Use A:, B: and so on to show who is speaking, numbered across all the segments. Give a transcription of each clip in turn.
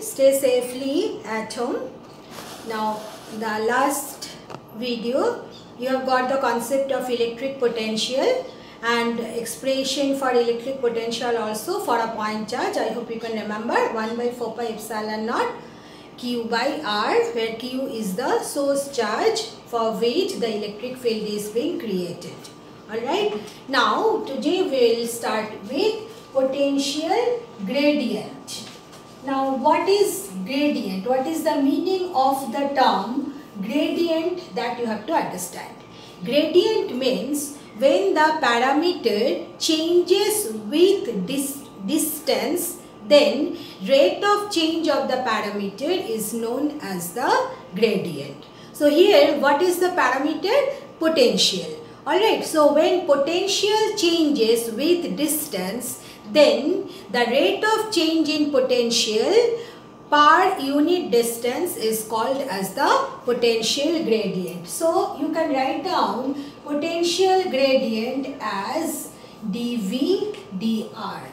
A: stay safely at home. Now, the last video, you have got the concept of electric potential and expression for electric potential also for a point charge. I hope you can remember 1 by 4 pi epsilon naught q by r where q is the source charge for which the electric field is being created. Alright. Now, today we will start with potential gradient. Now, what is gradient? What is the meaning of the term gradient that you have to understand? Gradient means when the parameter changes with dis distance then rate of change of the parameter is known as the gradient. So here what is the parameter? Potential. Alright, so when potential changes with distance then the rate of change in potential per unit distance is called as the potential gradient. So you can write down potential gradient as dV dr.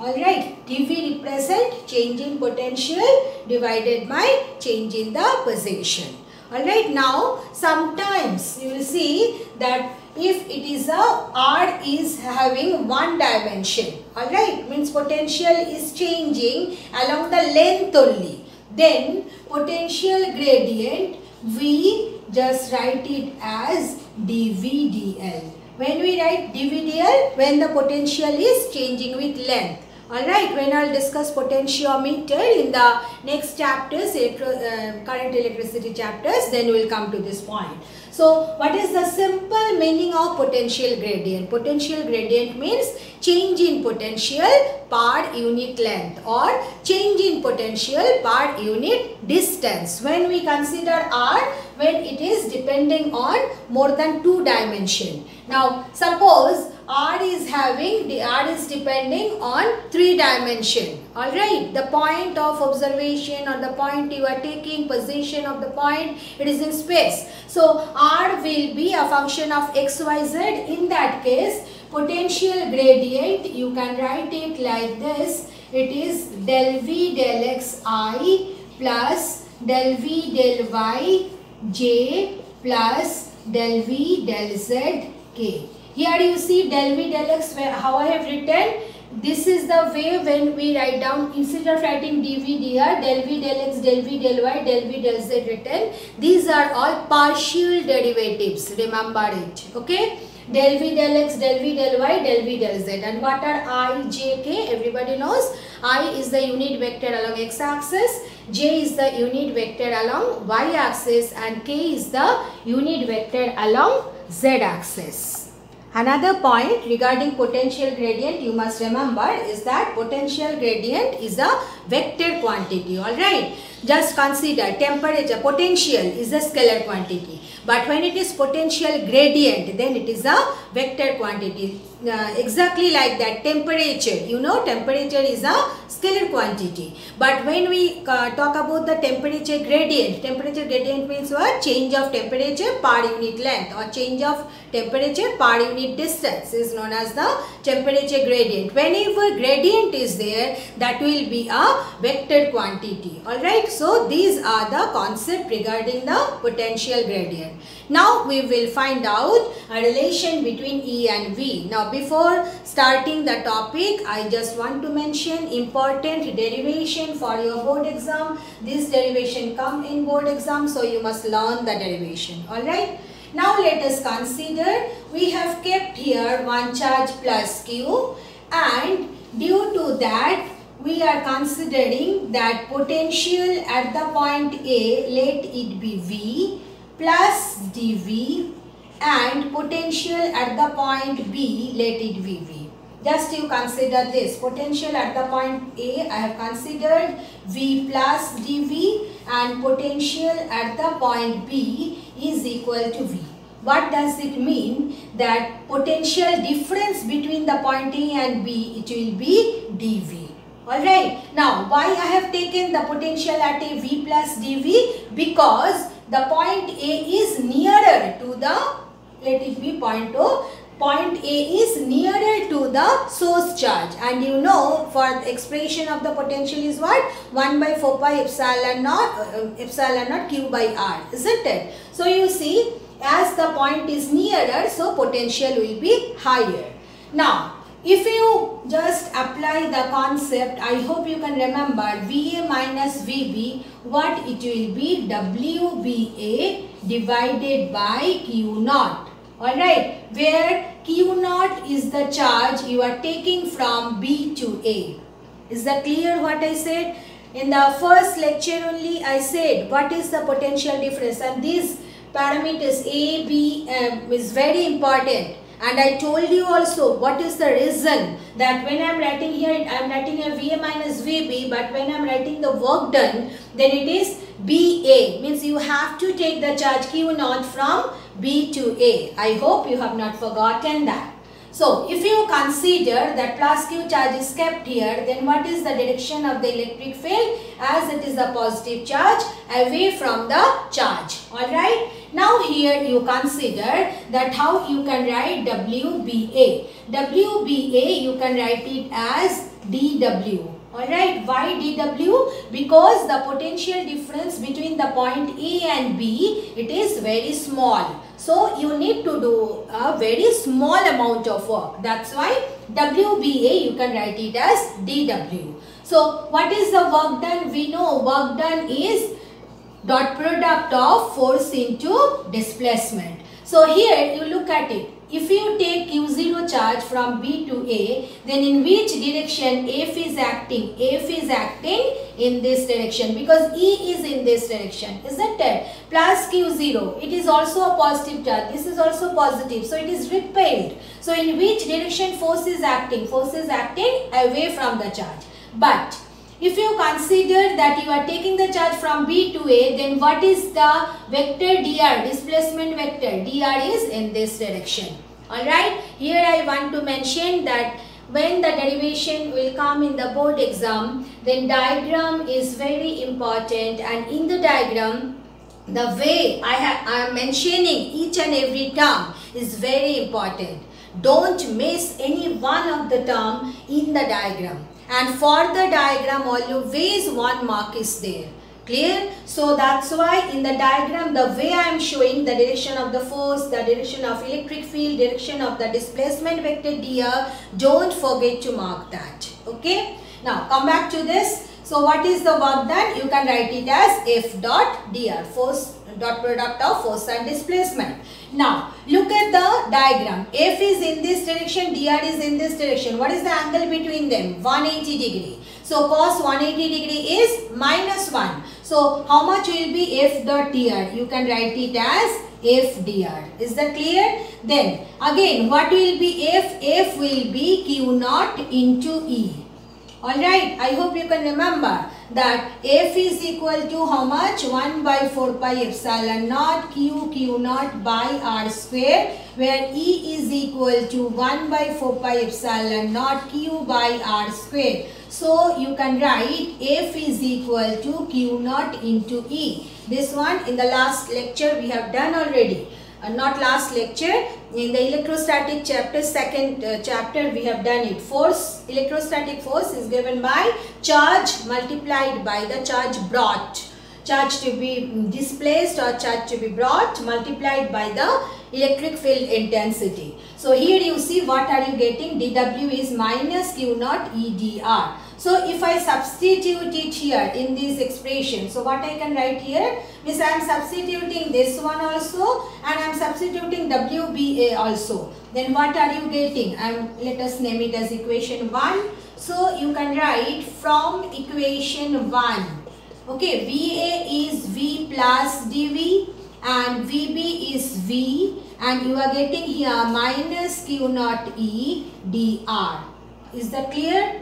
A: Alright, dV represent change in potential divided by change in the position. Alright, now sometimes you will see that if it is a R is having one dimension, alright, means potential is changing along the length only. Then potential gradient we just write it as dVdl. When we write dVdl, when the potential is changing with length. Alright, when I will discuss potentiometer in the next chapters, uh, current electricity chapters, then we will come to this point. So, what is the simple meaning of potential gradient? Potential gradient means change in potential per unit length or change in potential per unit distance. When we consider R, when it is depending on more than two dimension. Now, suppose R is having, the R is depending on three dimension. Alright, the point of observation or the point you are taking, position of the point, it is in space. So, R will be a function of xyz. In that case, potential gradient, you can write it like this. It is del V del xi plus del V del y j plus del V del z k. Here you see del V del x how I have written this is the way when we write down instead of writing dv dr del v del x del v del y del v del z written these are all partial derivatives. Remember it okay? Del v del x del v del y del v del z. And what are i j k? Everybody knows. I is the unit vector along x axis j is the unit vector along y axis and k is the unit vector along z axis Another point regarding potential gradient you must remember is that potential gradient is a vector quantity alright. Just consider temperature potential is a scalar quantity but when it is potential gradient then it is a vector quantity uh, exactly like that temperature. You know temperature is a scalar quantity. But when we uh, talk about the temperature gradient temperature gradient means what? Change of temperature per unit length or change of temperature per unit distance is known as the temperature gradient. Whenever gradient is there that will be a vector quantity. Alright so these are the concept regarding the potential gradient now we will find out a relation between E and V. Now before starting the topic, I just want to mention important derivation for your board exam. This derivation come in board exam, so you must learn the derivation. Alright. Now let us consider, we have kept here one charge plus Q and due to that we are considering that potential at the point A, let it be V plus dV and potential at the point B, let it be V. Just you consider this potential at the point A, I have considered V plus dV and potential at the point B is equal to V. What does it mean? That potential difference between the point A and B, it will be dV. Alright. Now, why I have taken the potential at a V plus dV? Because the point A is nearer to the, let it be point O, point A is nearer to the source charge. And you know for the expression of the potential is what? 1 by 4 pi epsilon naught uh, epsilon naught q by r isn't it? So you see as the point is nearer so potential will be higher. Now if you just apply the concept, I hope you can remember VA minus VB, what it will be WBA divided by Q naught. Alright, where Q naught is the charge you are taking from B to A. Is that clear what I said? In the first lecture only I said what is the potential difference and these parameters A, B um, is very important and I told you also what is the reason that when I am writing here I am writing a VA minus VB but when I am writing the work done then it is BA means you have to take the charge Q naught from B to A. I hope you have not forgotten that. So, if you consider that plus Q charge is kept here, then what is the direction of the electric field? As it is the positive charge away from the charge. Alright. Now here you consider that how you can write WBA. WBA you can write it as dW. Alright, why dW? Because the potential difference between the point A and B, it is very small. So, you need to do a very small amount of work. That's why WBA, you can write it as dW. So, what is the work done? We know work done is dot product of force into displacement. So, here you look at it. If you take Q0 charge from B to A, then in which direction F is acting? F is acting in this direction because E is in this direction, isn't it? Plus Q0, it is also a positive charge. This is also positive. So, it is repelled. So, in which direction force is acting? Force is acting away from the charge. But consider that you are taking the charge from B to A, then what is the vector dr, displacement vector? dr is in this direction. Alright, here I want to mention that when the derivation will come in the board exam, then diagram is very important and in the diagram, the way I, I am mentioning each and every term is very important. Don't miss any one of the term in the diagram and for the diagram always one mark is there. Clear? So that's why in the diagram the way I am showing the direction of the force, the direction of electric field, direction of the displacement vector dr, don't forget to mark that. Okay? Now come back to this. So what is the work done? You can write it as F dot dr, force dot product of force and displacement. Now, look at the diagram. F is in this direction, dr is in this direction. What is the angle between them? 180 degree. So, cos 180 degree is minus 1. So, how much will be F dot dr? You can write it as F dr. Is that clear? Then, again, what will be F? F will be Q naught into E. Alright, I hope you can remember that F is equal to how much? 1 by 4 pi epsilon naught Q Q naught by R square where E is equal to 1 by 4 pi epsilon naught Q by R square. So you can write F is equal to Q naught into E. This one in the last lecture we have done already uh, not last lecture in the electrostatic chapter second uh, chapter we have done it force electrostatic force is given by charge multiplied by the charge brought charge to be displaced or charge to be brought multiplied by the electric field intensity. So here you see what are you getting dW is minus Q naught EDR. So if I substitute it here in this expression, so what I can write here is I am substituting this one also and I am substituting WBA also. Then what are you getting? I'm, let us name it as equation 1. So you can write from equation 1. Okay, VA is V plus dV and VB is V and you are getting here minus Q naught E dr. Is that clear?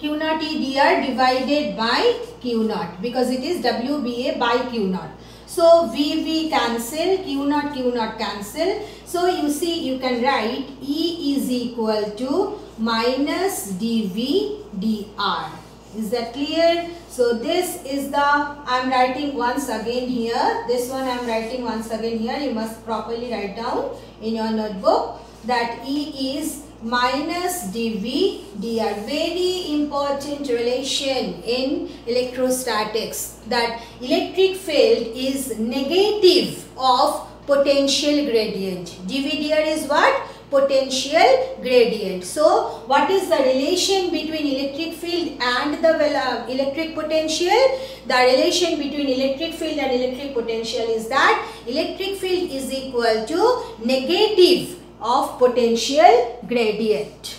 A: Q naught E dr divided by Q naught because it is WBA by Q naught. So VV cancel, Q naught Q naught cancel. So you see you can write E is equal to minus dV dr. Is that clear? So this is the, I am writing once again here. This one I am writing once again here. You must properly write down in your notebook that E is minus dV dr. Very important relation in electrostatics that electric field is negative of potential gradient. dV dr is what? potential gradient. So, what is the relation between electric field and the uh, electric potential? The relation between electric field and electric potential is that electric field is equal to negative of potential gradient.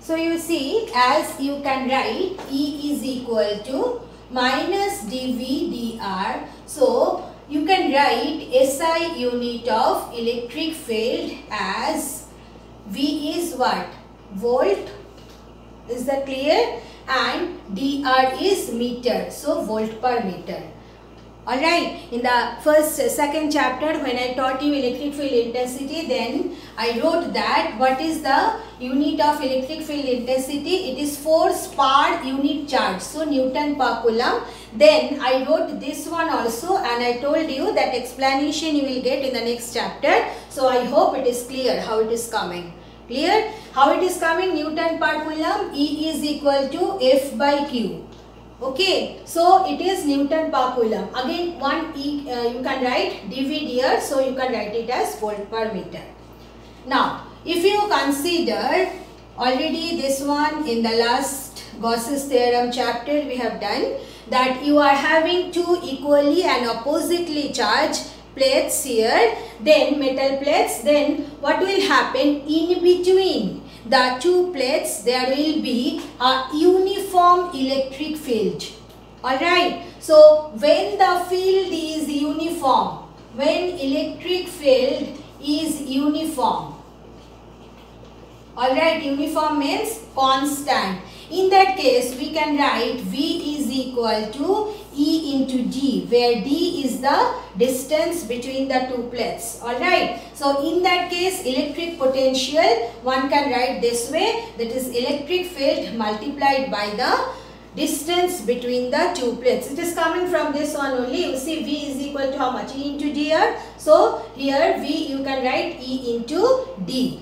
A: So, you see as you can write E is equal to minus dV dr. So, you can write SI unit of electric field as V is what? Volt. Is that clear? And dr is meter. So, volt per meter. Alright, in the first, second chapter when I taught you electric field intensity then I wrote that what is the unit of electric field intensity? It is force per unit charge. So, Newton per coulomb. Then I wrote this one also and I told you that explanation you will get in the next chapter. So, I hope it is clear how it is coming. Clear? How it is coming? Newton per coulomb E is equal to F by Q. Okay, so it is Newton per coulomb. Again, one e, uh, you can write dV here, so you can write it as volt per meter. Now, if you consider already this one in the last Gauss's theorem chapter we have done that you are having two equally and oppositely charged plates here, then metal plates, then what will happen in between the two plates there will be a uniform electric field. Alright. So when the field is uniform, when electric field is uniform. Alright, uniform means constant. In that case, we can write V is equal to E into D where D is the distance between the two plates. Alright. So in that case electric potential one can write this way that is electric field multiplied by the distance between the two plates. It is coming from this one only. You see V is equal to how much? E into D here. So here V you can write E into D.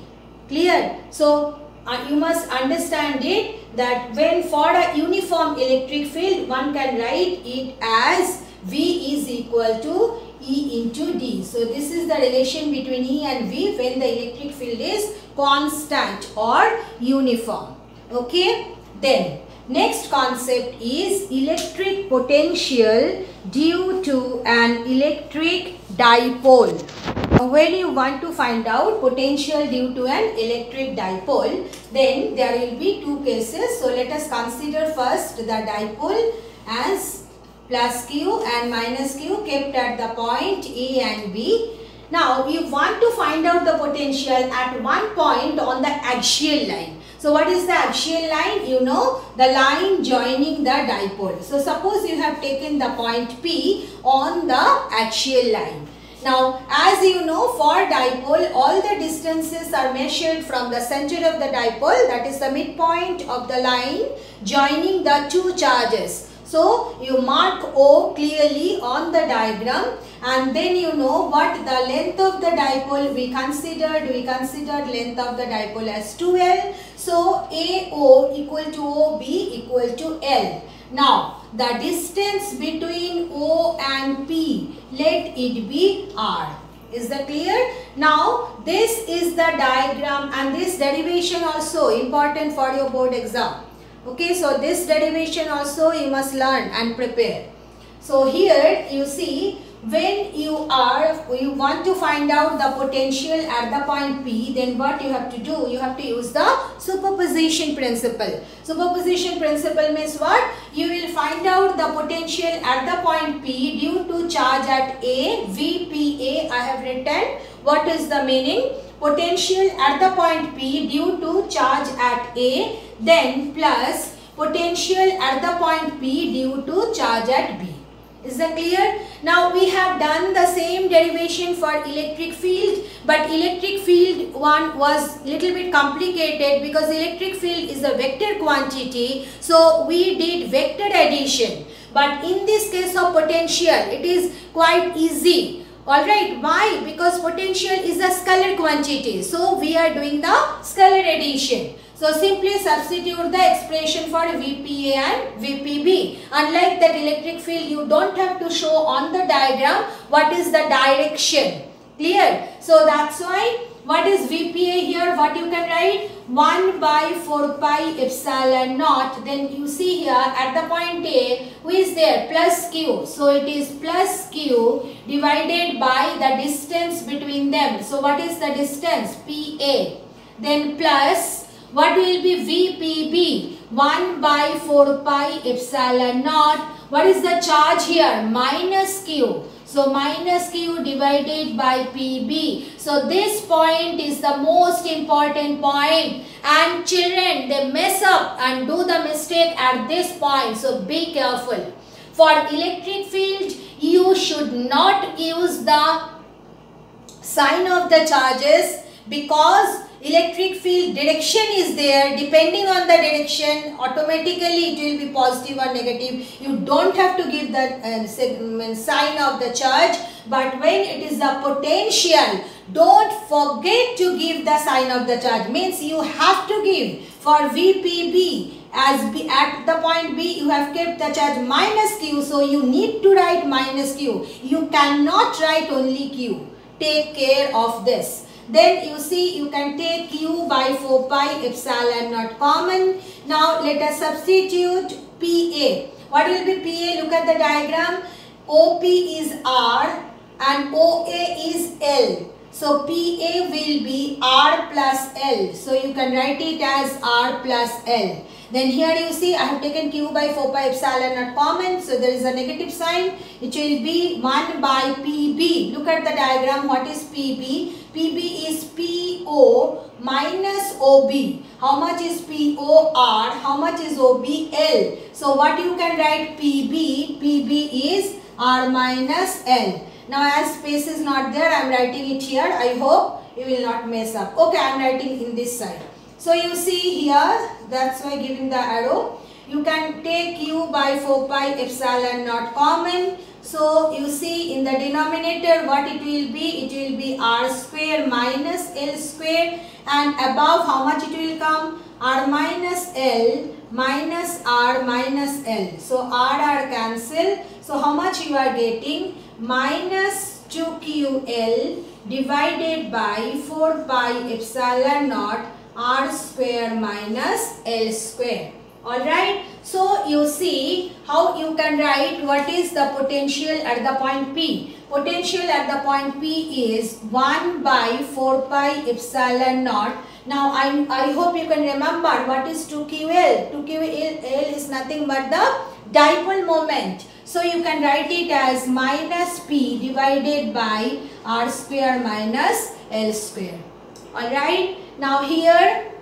A: Clear? So uh, you must understand it that when for a uniform electric field one can write it as V is equal to E into D. So this is the relation between E and V when the electric field is constant or uniform. Okay. Then next concept is electric potential due to an electric dipole. Uh, when you want to find out potential due to an electric dipole, then there will be two cases. So let us consider first the dipole as plus q and minus q kept at the point A and B. Now you want to find out the potential at one point on the axial line. So what is the axial line? You know the line joining the dipole. So suppose you have taken the point P on the axial line. Now, as you know, for dipole, all the distances are measured from the center of the dipole, that is the midpoint of the line joining the two charges. So, you mark O clearly on the diagram and then you know what the length of the dipole we considered, we considered length of the dipole as 2L. So, AO equal to OB equal to L. Now, the distance between O and P, let it be R. Is that clear? Now, this is the diagram and this derivation also important for your board exam. Okay, so this derivation also you must learn and prepare. So, here you see when you are you want to find out the potential at the point P then what you have to do? You have to use the superposition principle. Superposition principle means what? You will find out the potential at the point P due to charge at A VPA I have written. What is the meaning? Potential at the point P due to charge at A then plus potential at the point P due to charge at B Is that clear? Now we have done the same derivation for electric field but electric field one was a little bit complicated because electric field is a vector quantity so we did vector addition but in this case of potential it is quite easy Alright, why? Because potential is a scalar quantity. So, we are doing the scalar addition. So simply substitute the expression for VPA and VPB. Unlike that electric field, you don't have to show on the diagram what is the direction. Clear? So that's why what is VPA here? What you can write? 1 by 4 pi epsilon naught. Then you see here at the point A, who is there? Plus Q. So it is plus Q divided by the distance between them. So what is the distance? PA. Then plus what will be VPB? 1 by 4 pi epsilon naught. What is the charge here? Minus Q. So minus Q divided by PB. So this point is the most important point and children they mess up and do the mistake at this point. So be careful. For electric field you should not use the sign of the charges because electric field direction is there. Depending on the direction automatically it will be positive or negative. You don't have to give the uh, sign of the charge. But when it is the potential don't forget to give the sign of the charge. Means you have to give for VPB as B, at the point B you have kept the charge minus Q. So you need to write minus Q. You cannot write only Q. Take care of this then you see you can take q by 4 pi epsilon naught common. Now let us substitute PA. What will be PA? Look at the diagram. OP is R and OA is L. So PA will be R plus L. So you can write it as R plus L. Then here you see I have taken q by 4 pi epsilon naught common. So there is a negative sign which will be 1 by PB. Look at the diagram. What is PB? PB is PO minus OB. How much is POR? How much is OBL? So what you can write PB? PB is R minus L. Now as space is not there, I am writing it here. I hope you will not mess up. Okay, I am writing in this side. So you see here, that's why giving the arrow. You can take u by 4 pi epsilon naught common. So you see in the denominator what it will be? It will be r square minus l square and above how much it will come? r minus l minus r minus l. So r r cancel. So how much you are getting? Minus 2ql divided by 4 pi epsilon naught r square minus l square. Alright. So you see how you can write what is the potential at the point P. Potential at the point P is 1 by 4 pi epsilon naught. Now I, I hope you can remember what is 2QL. 2QL is nothing but the dipole moment. So you can write it as minus P divided by R square minus L square. Alright. Now here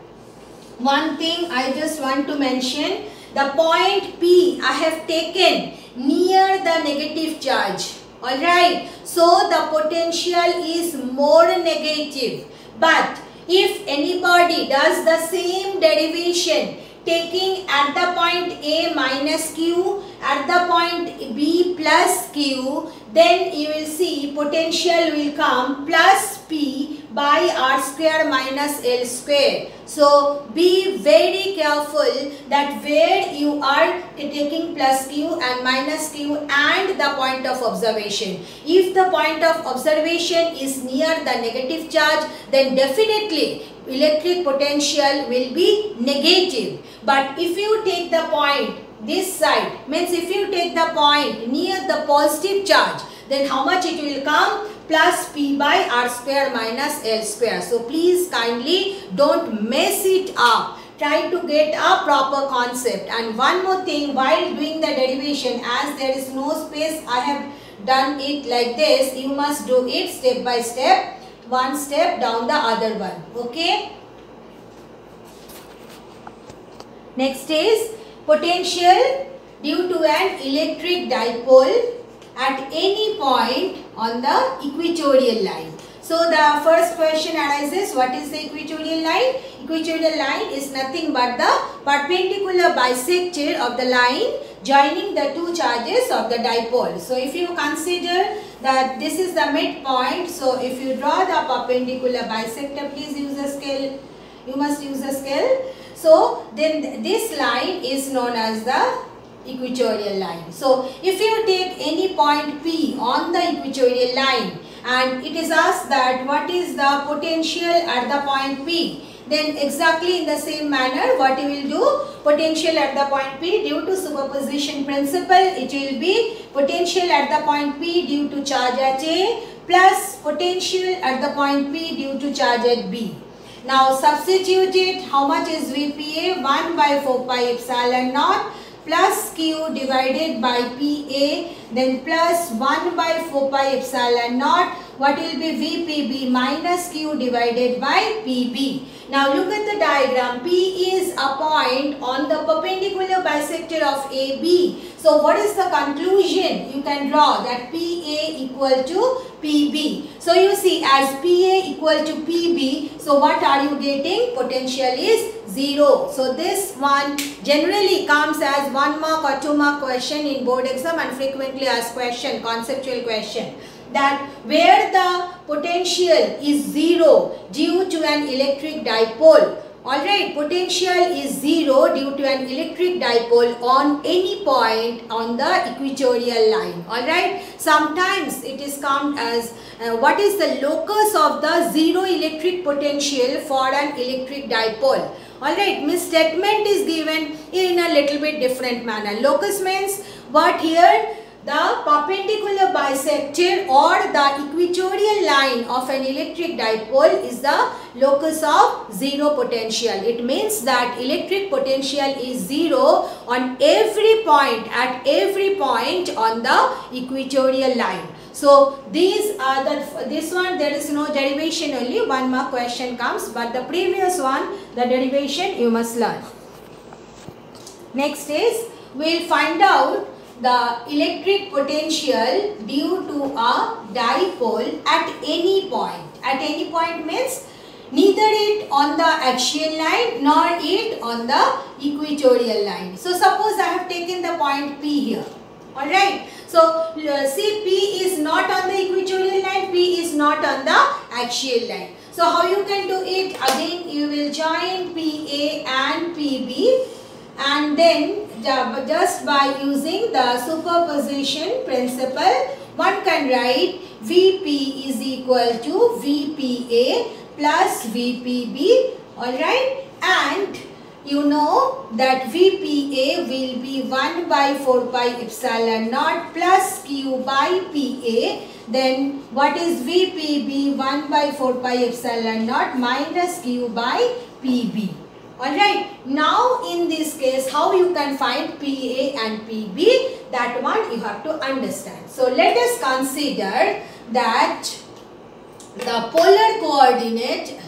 A: one thing I just want to mention the point P I have taken near the negative charge. Alright. So the potential is more negative. But if anybody does the same derivation taking at the point A minus Q, at the point B plus Q, then you will see potential will come plus P by r square minus l square. So be very careful that where you are taking plus q and minus q and the point of observation. If the point of observation is near the negative charge then definitely electric potential will be negative. But if you take the point this side means if you take the point near the positive charge then how much it will come plus p by r square minus l square. So please kindly don't mess it up. Try to get a proper concept. And one more thing while doing the derivation as there is no space I have done it like this. You must do it step by step. One step down the other one. Okay. Next is potential due to an electric dipole at any point on the equatorial line. So the first question arises, what is the equatorial line? Equatorial line is nothing but the perpendicular bisector of the line joining the two charges of the dipole. So if you consider that this is the midpoint, so if you draw the perpendicular bisector, please use a scale. You must use a scale. So then this line is known as the equatorial line. So if you take any point P on the equatorial line and it is asked that what is the potential at the point P then exactly in the same manner what you will do potential at the point P due to superposition principle it will be potential at the point P due to charge at A plus potential at the point P due to charge at B. Now substitute it how much is VPA 1 by 4 pi epsilon naught plus q divided by PA then plus 1 by 4 pi epsilon naught what will be VPB minus q divided by PB. Now look at the diagram P is a point on the perpendicular bisector of AB. So what is the conclusion you can draw that PA equal to PB. So you see as PA equal to PB so what are you getting potential is 0. So this one generally comes as 1 mark or 2 mark question in board exam and frequently asked question, conceptual question. That where the potential is 0 due to an electric dipole Alright, potential is 0 due to an electric dipole on any point on the equatorial line. Alright, sometimes it is counted as uh, what is the locus of the zero electric potential for an electric dipole. Alright, misstatement is given in a little bit different manner. Locus means what here the perpendicular bisector or the equatorial line of an electric dipole is the locus of zero potential. It means that electric potential is zero on every point at every point on the equatorial line. So these are the this one there is no derivation only one more question comes but the previous one the derivation you must learn. Next is we will find out the electric potential due to a dipole at any point. At any point means neither it on the axial line nor it on the equatorial line. So suppose I have taken the point P here. Alright. So uh, see P is not on the equatorial line, P is not on the axial line. So how you can do it? Again you will join PA and PB and then Uh, just by using the superposition principle one can write VP is equal to VPA plus VPB alright? And you know that VPA will be 1 by 4 pi epsilon naught plus Q by PA then what is VPB 1 by 4 pi epsilon naught minus Q by PB Alright, now in this case how you can find PA and PB that one you have to understand. So let us consider that the polar coordinate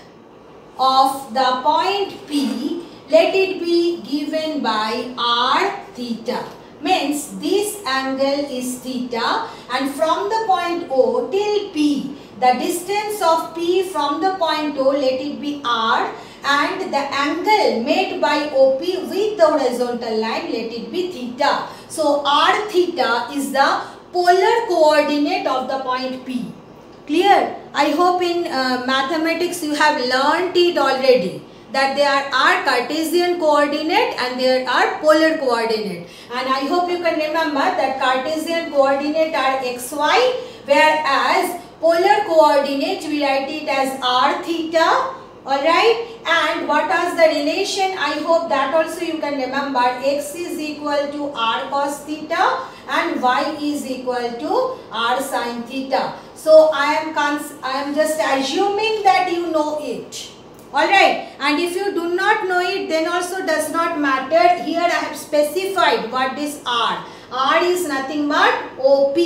A: of the point P let it be given by r theta means this angle is theta and from the point O till P the distance of P from the point O let it be r and the angle made by OP with the horizontal line let it be theta. So r theta is the polar coordinate of the point P. Clear? I hope in uh, mathematics you have learnt it already that there are Cartesian coordinate and there are polar coordinate. And I hope you can remember that Cartesian coordinate are xy whereas polar coordinate we write it as r theta Alright. And what is the relation? I hope that also you can remember. X is equal to R cos theta and Y is equal to R sin theta. So I am, I am just assuming that you know it. Alright. And if you do not know it then also does not matter. Here I have specified what is R. R is nothing but OP.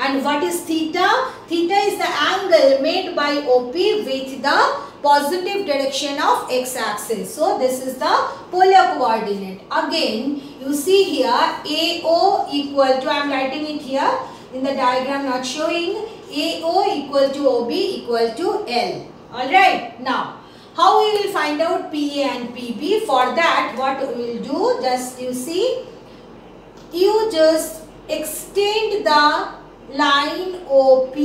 A: And what is theta? Theta is the angle made by OP with the positive direction of x-axis. So this is the polar coordinate. Again, you see here AO equal to, I am writing it here, in the diagram not showing AO equal to OB equal to L. Alright. Now, how we will find out PA and PB? For that, what we will do, just you see, you just extend the line OP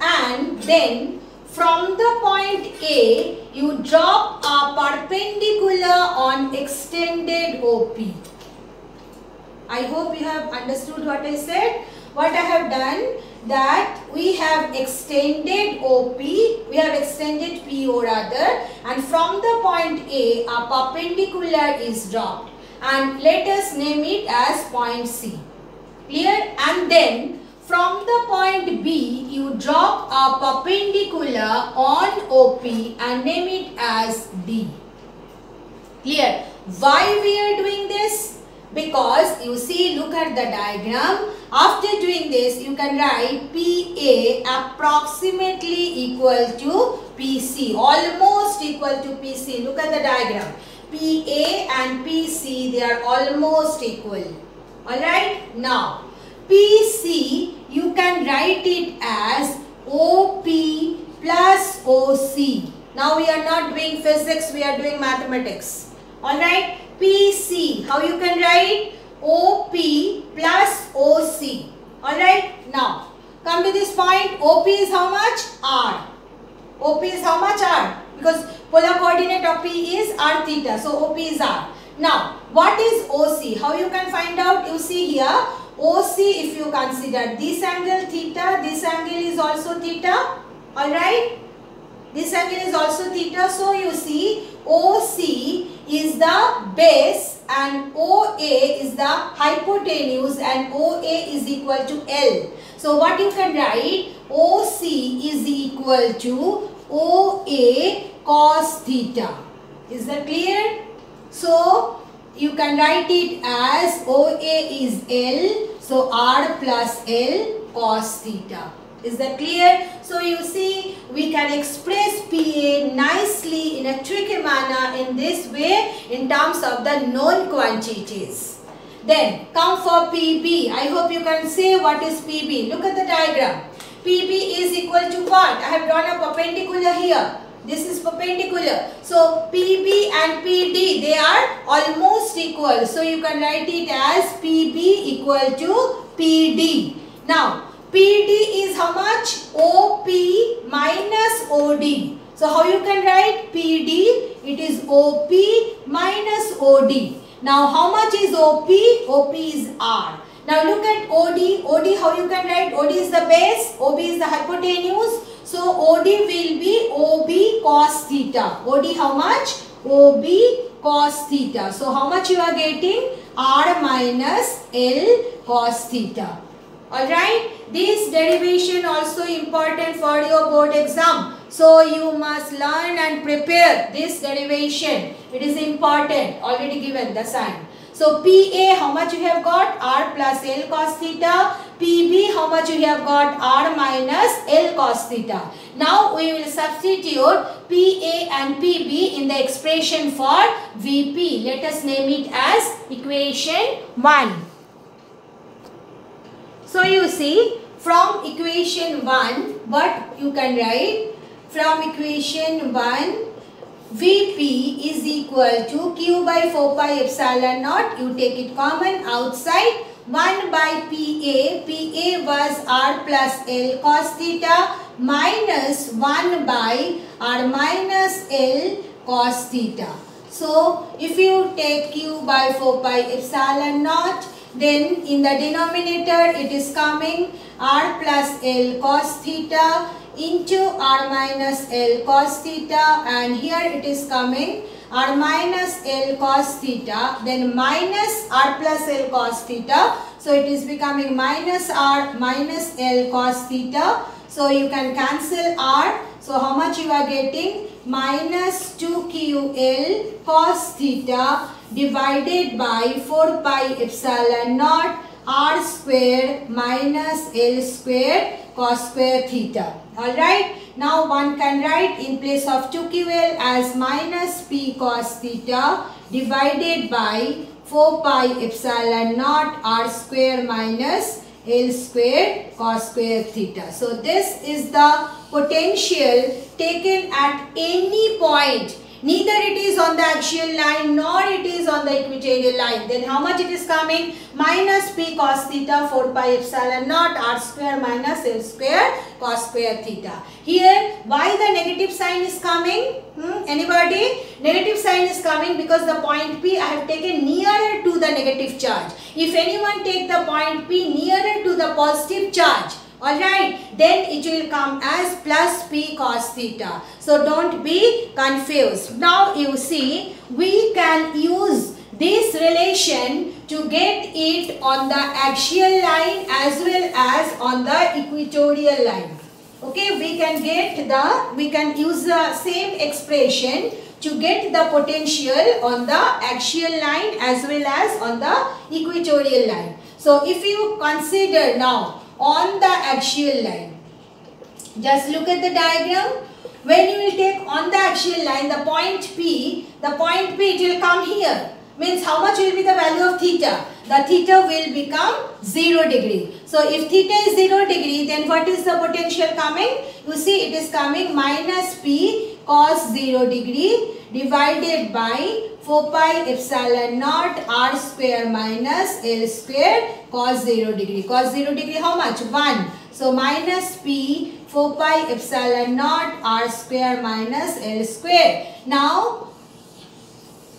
A: and then from the point A, you drop a perpendicular on extended OP. I hope you have understood what I said. What I have done that we have extended OP, we have extended PO rather and from the point A, a perpendicular is dropped and let us name it as point C. Clear? And then from the point B, you drop a perpendicular on OP and name it as D. Clear? Why we are doing this? Because you see, look at the diagram. After doing this, you can write PA approximately equal to PC. Almost equal to PC. Look at the diagram. PA and PC, they are almost equal. Alright? Now, PC, you can write it as OP plus OC. Now, we are not doing physics, we are doing mathematics. Alright? PC. How you can write? OP plus OC. Alright? Now, come to this point. OP is how much? R. OP is how much? R. Because polar coordinate of P is R theta. So, OP is R. Now, what is OC? How you can find out? You see here. OC if you consider this angle theta, this angle is also theta. Alright? This angle is also theta. So, you see OC is the base and OA is the hypotenuse and OA is equal to L. So what you can write OC is equal to OA cos theta. Is that clear? So you can write it as OA is L. So R plus L cos theta. Is that clear? So you see we can express PA nicely in a tricky manner in this way in terms of the known quantities. Then come for PB. I hope you can say what is PB. Look at the diagram. PB is equal to what? I have drawn a perpendicular here. This is perpendicular. So PB and PD they are almost equal. So you can write it as PB equal to PD. Now PD is how much? OP minus OD. So how you can write PD? It is OP minus OD. Now how much is OP? OP is R. Now look at OD. OD how you can write? OD is the base. OB is the hypotenuse. So OD will be OB cos theta. OD how much? OB cos theta. So how much you are getting? R minus L cos theta. Alright, this derivation also important for your board exam. So you must learn and prepare this derivation. It is important, already given the sign. So PA, how much you have got? R plus L cos theta. PB, how much you have got? R minus L cos theta. Now we will substitute PA and PB in the expression for VP. Let us name it as equation 1. So you see from equation 1 what you can write from equation 1 Vp is equal to Q by 4 pi epsilon naught you take it common outside 1 by PA PA was R plus L cos theta minus 1 by R minus L cos theta. So if you take Q by 4 pi epsilon naught then in the denominator it is coming r plus L cos theta into r minus L cos theta and here it is coming r minus L cos theta then minus r plus L cos theta. So it is becoming minus r minus L cos theta. So you can cancel r. So how much you are getting? Minus 2ql cos theta divided by 4 pi epsilon naught r square minus L square cos square theta. Alright. Now one can write in place of 2ql as minus p cos theta divided by 4 pi epsilon naught r square minus L square cos square theta. So this is the potential taken at any point neither it is on the axial line nor it is on the equatorial line. Then how much it is coming? Minus p cos theta 4 pi epsilon naught r square minus l square cos square theta. Here why the negative sign is coming? Hmm? anybody? Negative sign is coming because the point p i have taken nearer to the negative charge. If anyone take the point p nearer to the positive charge Alright, then it will come as plus p cos theta. So don't be confused. Now you see, we can use this relation to get it on the axial line as well as on the equatorial line. Okay, we can get the, we can use the same expression to get the potential on the axial line as well as on the equatorial line. So if you consider now on the axial line. Just look at the diagram. When you will take on the axial line the point P, the point P it will come here. Means how much will be the value of theta? The theta will become 0 degree. So if theta is 0 degree then what is the potential coming? You see it is coming minus P cos 0 degree divided by 4 pi epsilon naught r square minus L square cos 0 degree. Cos 0 degree how much? 1. So minus P 4 pi epsilon naught r square minus L square. Now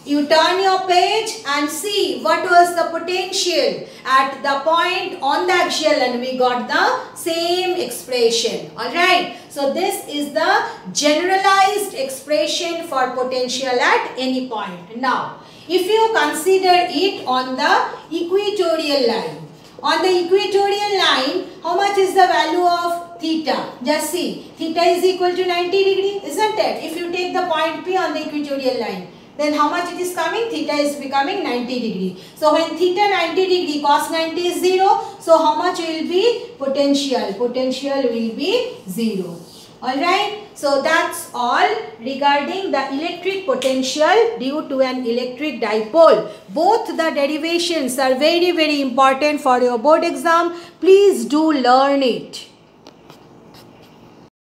A: you turn your page and see what was the potential at the point on the axial and we got the same expression. Alright. So this is the generalized expression for potential at any point. Now if you consider it on the equatorial line. On the equatorial line, how much is the value of theta? Just see, theta is equal to 90 degree, isn't it? If you take the point P on the equatorial line then how much it is coming? Theta is becoming 90 degree. So when theta 90 degree cos 90 is 0. So how much will be potential? Potential will be 0. Alright. So that's all regarding the electric potential due to an electric dipole. Both the derivations are very very important for your board exam. Please do learn it.